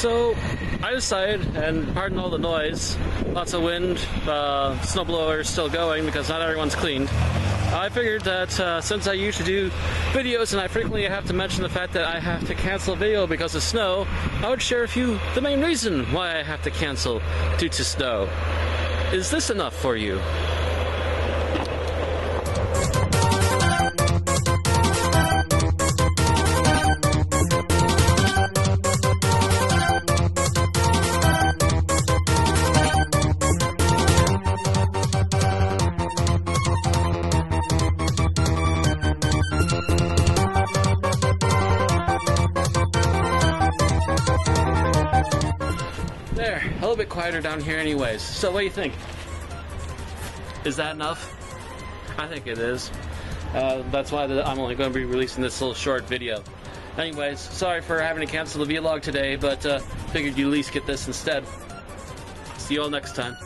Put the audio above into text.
So I decided, and pardon all the noise, lots of wind, uh, snowblower still going because not everyone's cleaned. I figured that uh, since I usually do videos and I frequently have to mention the fact that I have to cancel a video because of snow, I would share a few the main reason why I have to cancel due to snow. Is this enough for you? There, a little bit quieter down here, anyways. So, what do you think? Is that enough? I think it is. Uh, that's why the, I'm only going to be releasing this little short video. Anyways, sorry for having to cancel the vlog today, but uh, figured you'd at least get this instead. See you all next time.